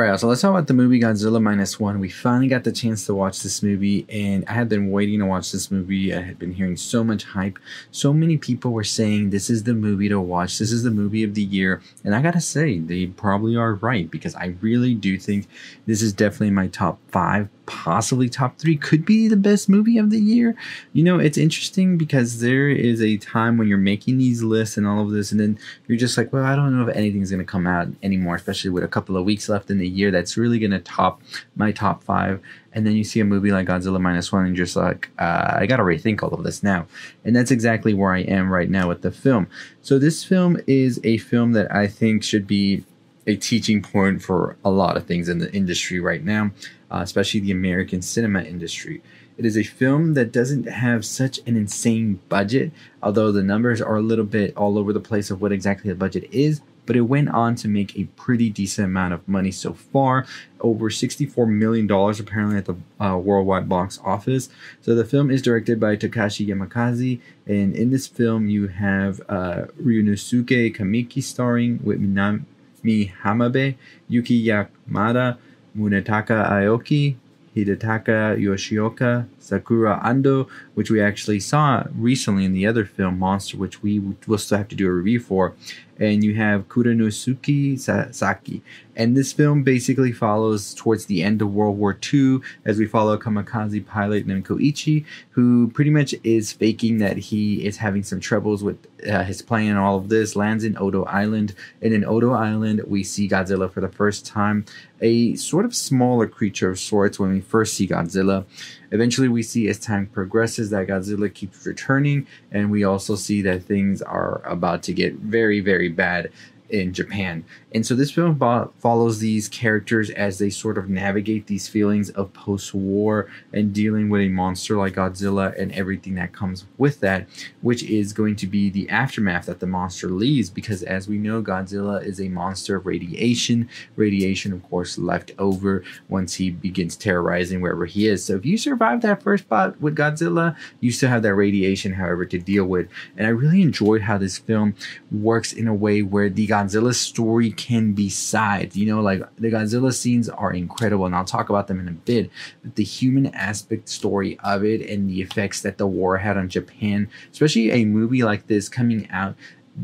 All right, so let's talk about the movie Godzilla Minus One. We finally got the chance to watch this movie, and I had been waiting to watch this movie. I had been hearing so much hype. So many people were saying this is the movie to watch, this is the movie of the year. And I gotta say, they probably are right because I really do think this is definitely my top five possibly top three, could be the best movie of the year. You know, it's interesting because there is a time when you're making these lists and all of this, and then you're just like, well, I don't know if anything's to come out anymore, especially with a couple of weeks left in the year that's really going to top my top five. And then you see a movie like Godzilla Minus One, and you're just like, uh, I got to rethink all of this now. And that's exactly where I am right now with the film. So, this film is a film that I think should be a teaching point for a lot of things in the industry right now uh, especially the American cinema industry. It is a film that doesn't have such an insane budget, although the numbers are a little bit all over the place of what exactly the budget is. But it went on to make a pretty decent amount of money so far, over $64 million apparently at the uh, worldwide box office. So the film is directed by Takashi Yamazaki, and in this film you have uh, Ryunosuke Kamiki starring with Minami Hamabe, Yuki Yamada, Munetaka Aoki, Hidetaka Yoshioka, Sakura Ando, which we actually saw recently in the other film Monster, which we will still have to do a review for, and you have Kuranosuke Sasaki. And this film basically follows towards the end of World War II as we follow kamikaze pilot Nenkoichi, who pretty much is faking that he is having some troubles with uh, his plane and all of this, lands in Odo Island. And in Odo Island, we see Godzilla for the first time, a sort of smaller creature of sorts when we first see Godzilla. Eventually, we see as time progresses that Godzilla keeps returning, and we also see that things are about to get very, very bad in Japan. And so this film follows these characters as they sort of navigate these feelings of post war and dealing with a monster like Godzilla and everything that comes with that, which is going to be the aftermath that the monster leaves. Because as we know, Godzilla is a monster of radiation. Radiation, of course, left over once he begins terrorizing wherever he is. So if you survive that first spot with Godzilla, you still have that radiation, however, to deal with. And I really enjoyed how this film works in a way where the Godzilla story can be side. You know, like the Godzilla scenes are incredible, and I'll talk about them in a bit. But the human aspect story of it and the effects that the war had on Japan, especially a movie like this coming out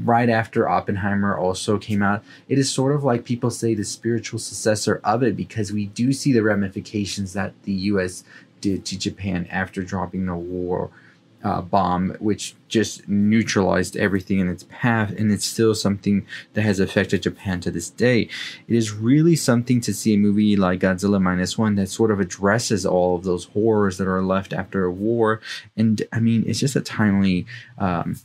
right after Oppenheimer also came out. It is sort of like people say the spiritual successor of it because we do see the ramifications that the US did to Japan after dropping the war uh, bomb, which just neutralized everything in its path, and it's still something that has affected Japan to this day. It is really something to see a movie like Godzilla Minus One that sort of addresses all of those horrors that are left after a war, and I mean, it's just a timely um,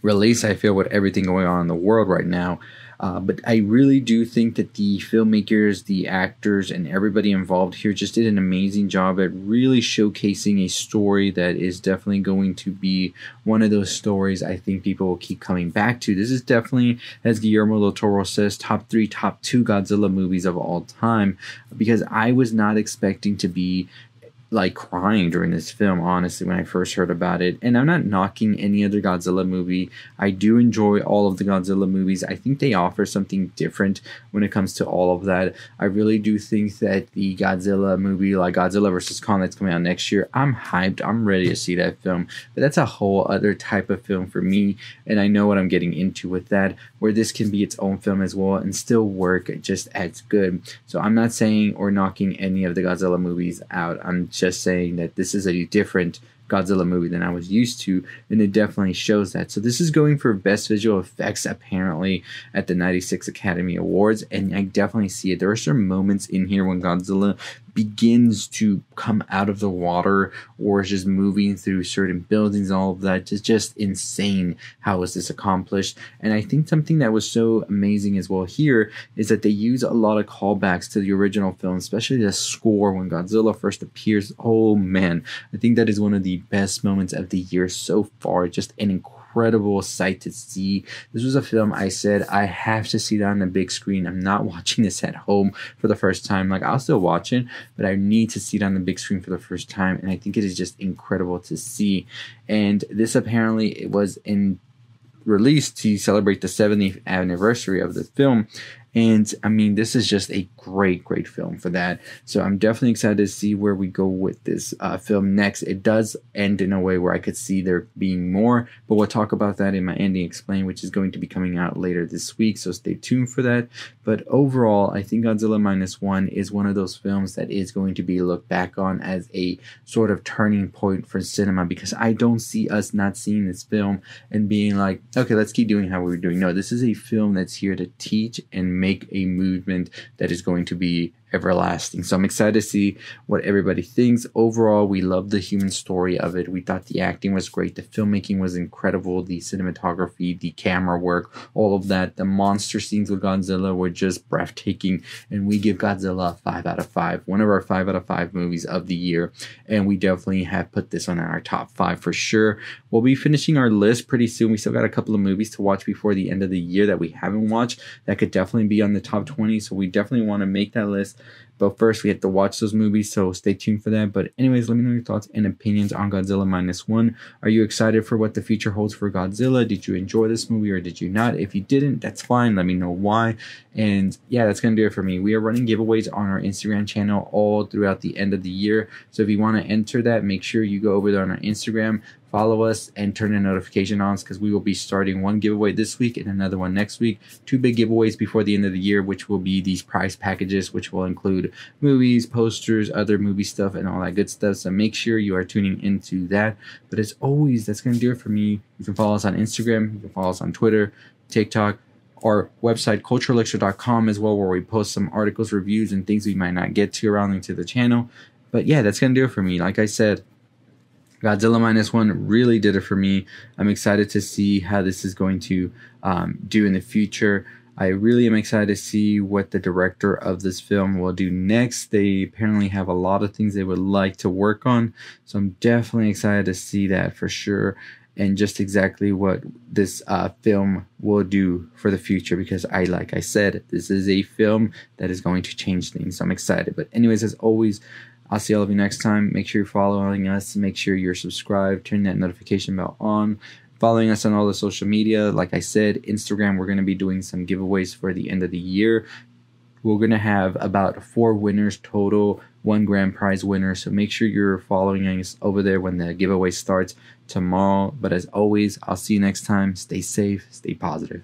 release. I feel with everything going on in the world right now. Uh, but I really do think that the filmmakers, the actors, and everybody involved here just did an amazing job at really showcasing a story that is definitely going to be one of those stories I think people will keep coming back to. This is definitely, as Guillermo del Toro says, top three, top two Godzilla movies of all time because I was not expecting to be like crying during this film, honestly, when I first heard about it. And I'm not knocking any other Godzilla movie. I do enjoy all of the Godzilla movies. I think they offer something different when it comes to all of that. I really do think that the Godzilla movie, like Godzilla vs. Kong, that's coming out next year, I'm hyped. I'm ready to see that film. But that's a whole other type of film for me. And I know what I'm getting into with that, where this can be its own film as well and still work just as good. So I'm not saying or knocking any of the Godzilla movies out. I'm just saying that this is a different Godzilla movie than I was used to, and it definitely shows that. So this is going for best visual effects apparently at the 96 Academy Awards, and I definitely see it. There are some moments in here when Godzilla begins to come out of the water or is just moving through certain buildings all of that. It's just insane how was this accomplished. And i think something that was so amazing as well here is that they use a lot of callbacks to the original film especially the score when godzilla first appears. Oh man. I think that is one of the best moments of the year so far just an incredible incredible sight to see. This was a film I said I have to see that on the big screen. I'm not watching this at home for the first time. Like I'll still watch it, but I need to see it on the big screen for the first time. And I think it is just incredible to see. And this apparently it was in released to celebrate the 70th anniversary of the film And I mean, this is just a great, great film for that. So I'm definitely excited to see where we go with this uh, film next. It does end in a way where I could see there being more, but we'll talk about that in my ending explain, which is going to be coming out later this week. So stay tuned for that. But overall, I think Godzilla Minus One is one of those films that is going to be looked back on as a sort of turning point for cinema because I don't see us not seeing this film and being like, okay, let's keep doing how we were doing. No, this is a film that's here to teach and make a movement that is going to be everlasting. So I'm excited to see what everybody thinks. Overall, we love the human story of it. We thought the acting was great, the filmmaking was incredible, the cinematography, the camera work, all of that. The monster scenes with Godzilla were just breathtaking, and we give Godzilla a 5 out of 5. One of our 5 out of 5 movies of the year, and we definitely have put this on our top 5 for sure. We'll be finishing our list pretty soon. We still got a couple of movies to watch before the end of the year that we haven't watched that could definitely be on the top 20, so we definitely want to make that list but first, we have to watch those movies, so stay tuned for that. But, anyways, let me know your thoughts and opinions on Godzilla Minus One. Are you excited for what the future holds for Godzilla? Did you enjoy this movie or did you not? If you didn't, that's fine. Let me know why. And yeah, that's going to do it for me. We are running giveaways on our Instagram channel all throughout the end of the year. So, if you want to enter that, make sure you go over there on our Instagram follow us and turn the notification on because we will be starting one giveaway this week and another one next week. Two big giveaways before the end of the year, which will be these prize packages, which will include movies, posters, other movie stuff, and all that good stuff. So make sure you are tuning into that. But as always, that's going to do it for me. You can follow us on Instagram, you can follow us on Twitter, TikTok, our website cultureelixir.com as well where we post some articles reviews and things we might not get to around into the channel but yeah that's gonna do it for me like i said Godzilla Minus One really did it for me. I'm excited to see how this is going to um, do in the future. I really am excited to see what the director of this film will do next. They apparently have a lot of things they would like to work on, so I'm definitely excited to see that for sure and just exactly what this uh, film will do for the future because I like I said this is a film that is going to change things so I'm excited but anyways as always I'll see all of you next time. Make sure you're following us. Make sure you're subscribed. Turn that notification bell on. Following us on all the social media. Like I said, Instagram, we're going to be doing some giveaways for the end of the year. We're going to have about four winners total, one grand prize winner. So make sure you're following us over there when the giveaway starts tomorrow. But as always, I'll see you next time. Stay safe, stay positive.